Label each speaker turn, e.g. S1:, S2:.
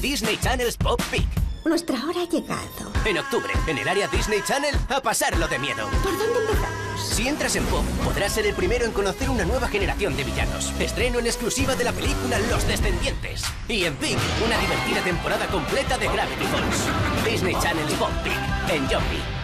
S1: Disney Channel's Pop Peak.
S2: Nuestra hora ha llegado.
S1: En octubre, en el área Disney Channel, a pasarlo de miedo.
S2: ¿Por dónde empezamos?
S1: Si entras en Pop, podrás ser el primero en conocer una nueva generación de villanos. Estreno en exclusiva de la película Los Descendientes. Y en Pig, una divertida temporada completa de Gravity Falls. Disney Channel Pop Peak, en Zombie.